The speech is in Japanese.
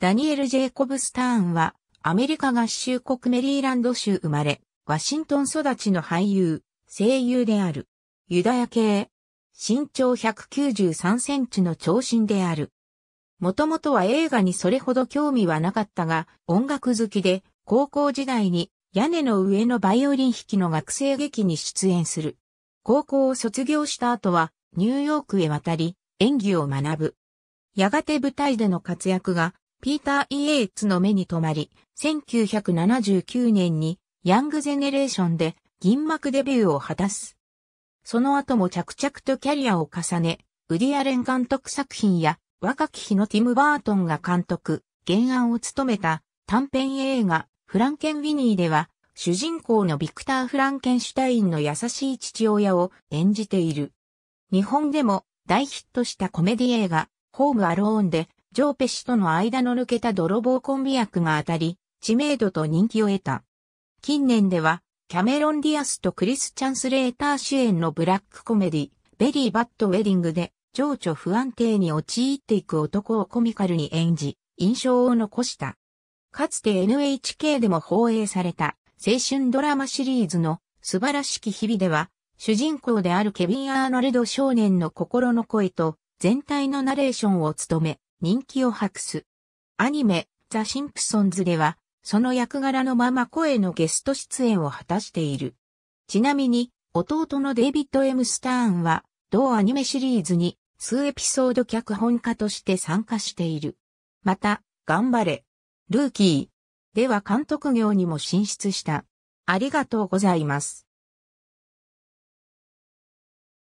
ダニエル・ジェイコブ・スターンは、アメリカ合衆国メリーランド州生まれ、ワシントン育ちの俳優、声優である。ユダヤ系。身長193センチの長身である。もともとは映画にそれほど興味はなかったが、音楽好きで、高校時代に屋根の上のバイオリン弾きの学生劇に出演する。高校を卒業した後は、ニューヨークへ渡り、演技を学ぶ。やがて舞台での活躍が、ピーター・イエーツの目に留まり、1979年にヤングゼネレーションで銀幕デビューを果たす。その後も着々とキャリアを重ね、ウディアレン監督作品や若き日のティム・バートンが監督、原案を務めた短編映画フランケン・ウィニーでは主人公のビクター・フランケンシュタインの優しい父親を演じている。日本でも大ヒットしたコメディ映画ホーム・アローンでジョー・ペシとの間の抜けた泥棒コンビ役が当たり、知名度と人気を得た。近年では、キャメロン・ディアスとクリスチャン・スレーター主演のブラックコメディ、ベリー・バッド・ウェディングで、情緒不安定に陥っていく男をコミカルに演じ、印象を残した。かつて NHK でも放映された青春ドラマシリーズの素晴らしき日々では、主人公であるケビン・アーノルド少年の心の声と全体のナレーションを務め、人気を博す。アニメ、ザ・シンプソンズでは、その役柄のまま声のゲスト出演を果たしている。ちなみに、弟のデイビッド・エム・スターンは、同アニメシリーズに数エピソード脚本家として参加している。また、頑張れ。ルーキー。では監督業にも進出した。ありがとうございます。